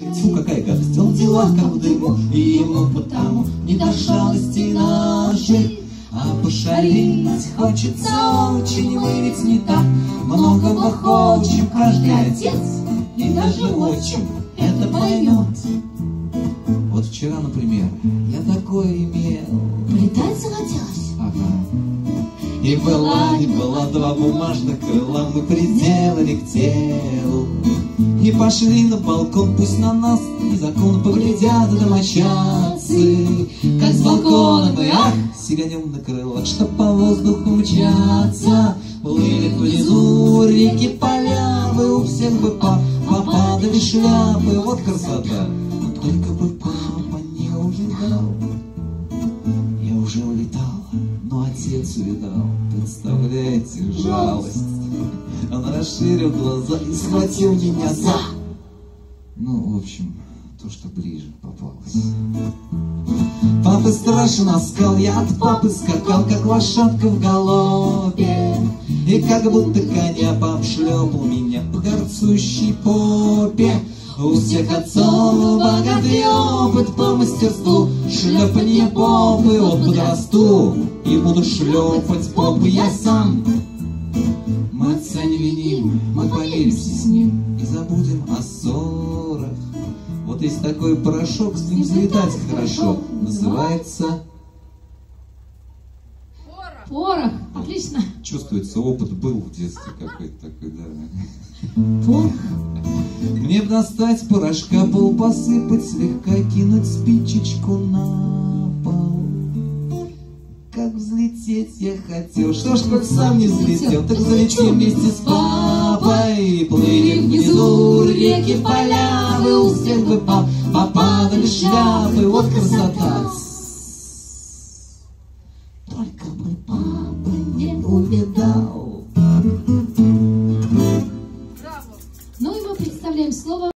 Тьфу, какая гадость, он дела как дыму, и ему потому не до жалости нашей. А пошалить хочется очень, мы ведь не так многого хочем. Каждый отец и даже отчим это поймет. Вот вчера, например, я такое имел. Полетать захотелось? Ага. И была, не была два бумажных крыла, мы приделали к телу. И пошли на балкон, пусть на нас и закон поглядят домочадцы. Как с балкона мы, ах, сиганем на крылах, чтоб по воздуху мчаться. Плыли внизу реки поля, вы у всех бы по попадали шляпы, вот красота. Но только бы папа не увидал. Я уже улетал, но отец увидал. Представляете, жалость. Он расширил глаза и схватил меня за... Ну, в общем, то, что ближе попалось. Папа страшно оскал, я от папы скакал, как лошадка в галопе. И как будто коня пап шлепал меня по горцущей попе. У всех отцов богатый опыт по мастерству Шлепанье попы, вот подрасту И буду шлепать попы я сам забудем о ссорах Вот есть такой порошок, с ним взлетать хорошо Называется Порох. Отлично. Чувствуется, опыт был в детстве какой-то такой, да. Порох. Мне б достать порошка, пол посыпать, слегка кинуть спичечку на пол. Как взлететь я хотел, что ж как сам не взлетел, так залетим вместе с папой. Плыли внизу реки, поля, вы у всех бы пап, попадали шляпы, вот красота. Только бы папа не увидал. Ну и мы представляем слово